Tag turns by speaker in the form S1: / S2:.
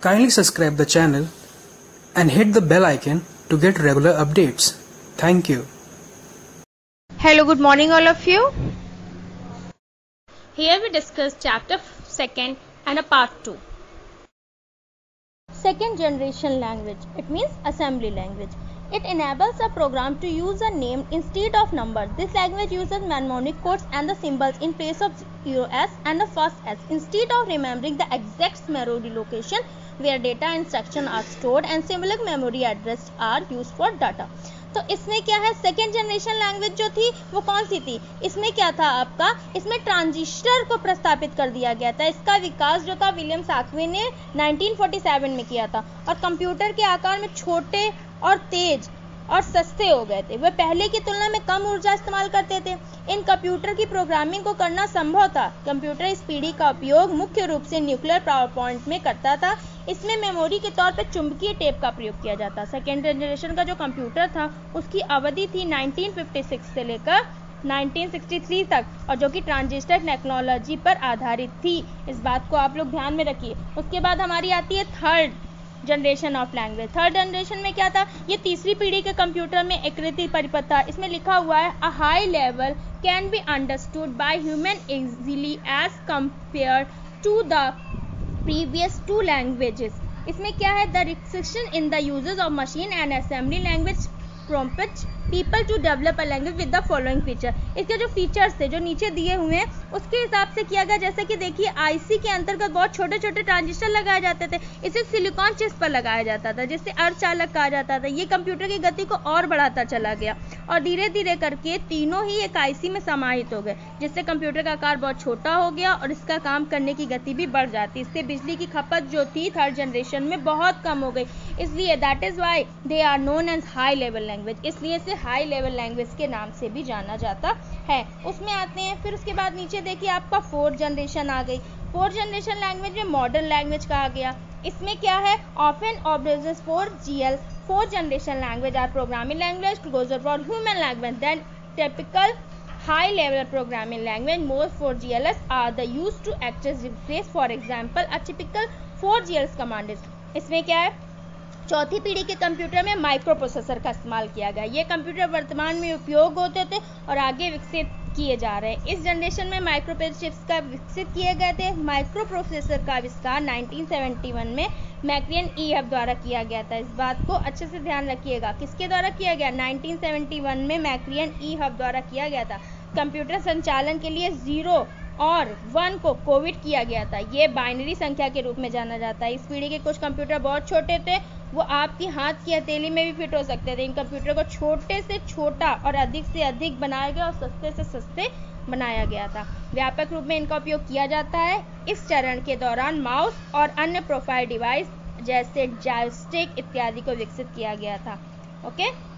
S1: Kindly subscribe the channel and hit the bell icon to get regular updates. Thank you.
S2: Hello, good morning, all of you.
S3: Here we discuss chapter 2nd and a part 2.
S2: Second generation language. It means assembly language. It enables a program to use a name instead of number. This language uses mnemonic codes and the symbols in place of zero S and the first S. Instead of remembering the exact memory location where data instruction are stored and symbolic memory address are used for data. तो इसमें क्या है? Second generation language जो थी, वो कौन सी थी? इसमें क्या था आपका? इसमें ट्रांजिस्टर को प्रस्तापित कर दिया गया था। इसका विकास जो था विलियम साकवे ने 1947 में किया था। और कंप्यूटर के आकार में छोटे और तेज और सस्ते हो गए थे। वे पहले की तुलना में कम ऊर्जा इस्तेमाल करते थे। इन कंप्यूटर की प्रोग्रामिंग को करना संभव था। कंप्यूटर इस पीढ़ी का उपयोग मुख्य रूप से न्यूक्लियर पावर पॉइंट में करता था। इसमें मेमोरी के तौर पर चुंबकीय टेप का प्रयोग किया जाता। सेकेंड जनरेशन का जो कंप्यूटर था, उसकी अवधि थी 1956 से लेकर 1963 तक और जो कि ट्रांजिस्टर टेक्नोलॉजी पर आधारित थी। इस बात को आप लोग ध्यान में रखिए। उसके बाद हमारी आती है third generation of language third generation में क्या था? ये तीसरी पीढ़ी के कंप्यूटर में एकृति परिपथ इसमें लिखा हुआ है a high level can be understood by human easily as compare to the previous two languages इसमें क्या है? The restriction in the uses of machine and assembly language prompts people to develop a language with the following feature इसके जो features थे, जो नीचे दिए हुए हैं, उसके हिसाब से किया गया। जैसे कि देखिए आईसी के अंतर्गत बहुत छोटे छोटे ट्रांजिस्टर लगाए जाते थे। इसे सिलिकॉन चिप्स पर लगाया जाता था जिससे अर्धचालक कहा जाता था। ये कंप्यूटर की गति को और बढ़ाता चला गया और धीरे धीरे करके तीनों ही एक आईसी में समाहित हो गए, जिससे कंप्यूटर का आकार बहुत छोटा हो गया और इसका काम करने की गति भी बढ़ जाती। इससे बिजली की खपत जो थी थर्ड जनरेशन में बहुत कम हो गई। इसलिए that is why they are known as high level language इसलिए इसे हाई लेवल लैंग्वेज के नाम से भी जाना जाता है। उसमें आते हैं, फिर उसके बाद नीचे देखिए आपका फोर्थ जनरेशन आ गई। फोर्थ जनरेशन लैंग्वेज में मॉडर्न लैंग्वेज कहा गया। इसमें क्या है? Of often abbreviates four G L fourth generation language are programming language closer for human language than typical high level programming high level programming language, most 4GLS are the used to access interface for example, a typical 4GLS command is. इसमें क्या है? चौथी पीढ़ी के computer में microprocessor का इस्तेमाल किया गया। ये कंप्यूटर वर्तमान में उपयोग होते थे और आगे विकसित किए जा रहे हैं। इस जनरेशन में माइक्रो चिप्स का विकसित किए गए थे। माइक्रो प्रोसेसर का आविष्कार 1971 में मैक्रियन ई हब द्वारा किया गया था। इस बात को अच्छे से ध्यान रखिएगा। किसके द्वारा किया गया? 1971 में मैक्रियन ई हब द्वारा किया गया था। कंप्यूटर संचालन के लिए ज़ीरो और वन को कोविड किया गया था। ये बाइनरी संख्या के रूप में जाना जाता है। इस पीढ़ी के कुछ कंप्यूटर बहुत छोटे थे वो आपकी हाथ की हथेली में भी फिट हो सकते थे। इन कंप्यूटर को छोटे से छोटा और अधिक से अधिक बनाया गया और सस्ते से सस्ते बनाया गया था। व्यापक रूप में इनका उपयोग किया जाता है इस चरण के दौरान माउस और अन्य प्रोफ़ाइल डिवाइस जैसे जॉयस्टिक इत्यादि को विकसित किया गया था। ओके?